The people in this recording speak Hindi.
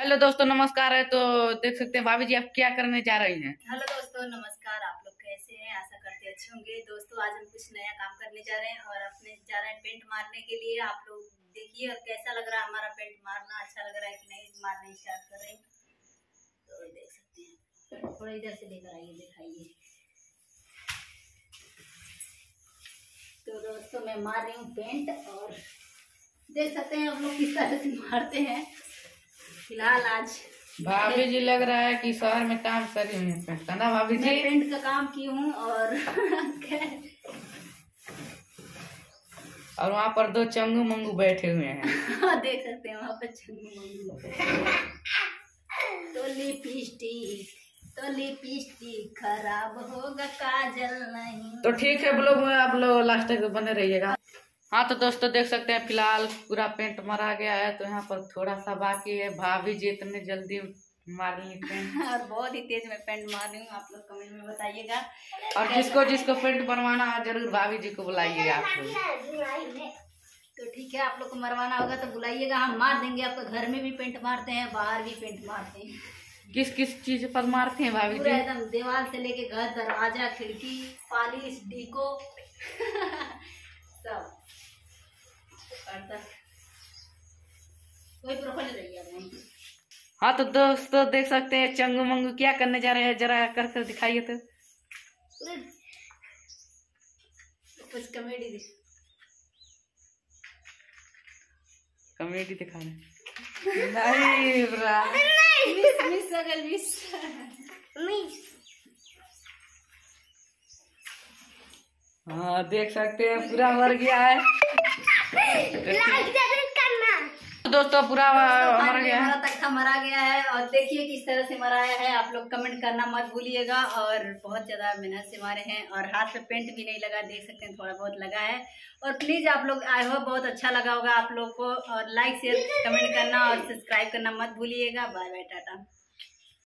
हेलो दोस्तों, नमस्कार है तो देख सकते हैं भाभी जी आप क्या करने जा रही हैं? हेलो दोस्तों, नमस्कार। आप लोग कैसे हैं? आशा करते अच्छे होंगे। दोस्तों, आज हम कुछ नया काम करने जा रहे हैं और अपने जा रहे हैं पेंट मारने के लिए। आप लोग देखिए और कैसा लग रहा है हमारा पेंट मारना? अच्छा लग रहा है कि नहीं? मारने स्टार्ट कर रहे हैं। तो देख सकते हैं। थोड़ा इधर से लेकर आइए, दिखाइए। तो दोस्तों, मैं मार रही हूँ पेंट और देख सकते हैं आप लोग किस तरह से मारते हैं। फ़िलहाल आज भाभी जी लग रहा है कि शहर में काम कर रही हूँ ना भाभी जी? मैं पेंट का काम की हूँ और और वहाँ पर दो चंगू मंगू बैठे हुए हैं। देख सकते हैं वहाँ पर चंगू मंगू। तो लिपस्टिक तो लिपस्टिक खराब होगा काजल नहीं। तो ठीक है ब्लॉग में आप लोग लास्ट तक बने रहिएगा। हाँ तो दोस्तों देख सकते हैं फ़िलहाल पूरा पेंट मरा गया है तो यहाँ पर थोड़ा सा बाकी है। भाभी जी इतने जल्दी मार ली पेंट। और बहुत ही तेज मैं पेंट मार रही हूँ आप लोग कमेंट में बताइएगा। और जिसको जिसको पेंट बनवाना है ज़रूर भाभी जी को बुलाइएगा आप लोग। तो ठीक है आप लोग को मरवाना होगा तो बुलाइएगा हम मार देंगे आपको घर में भी पेंट मारते हैं बाहर भी पेंट मारते हैं। किस किस चीज़ पर मारते हैं भाभी जी? एकदम दीवार से लेके घर दरवाज़ा खिड़की पालिश डीको। सब। कोई प्रोफ़ाइल नहीं हाँ तो दोस्तों देख सकते हैं चंगू मंगू क्या करने जा रहे हैं जरा कर कर दिखाइए तो। कुछ कॉमेडी कॉमेडी दिखा रहे नहीं ब्रा। मिस मिस गई मिस मिस। हाँ देख सकते हैं पूरा मर गया है। तो दोस्तों पूरा मर गया है। हमारा तख्ता मरा गया है और देखिए किस तरह से मराया है। आप लोग कमेंट करना मत भूलिएगा और बहुत ज़्यादा मेहनत से मारे हैं और हाथ पे पेंट भी नहीं लगा देख सकते हैं थोड़ा बहुत लगा है। और प्लीज़ आप लोग आई होप बहुत अच्छा लगा होगा आप लोग को और लाइक शेयर कमेंट करना और सब्सक्राइब करना मत भूलिएगा। Bye bye tata.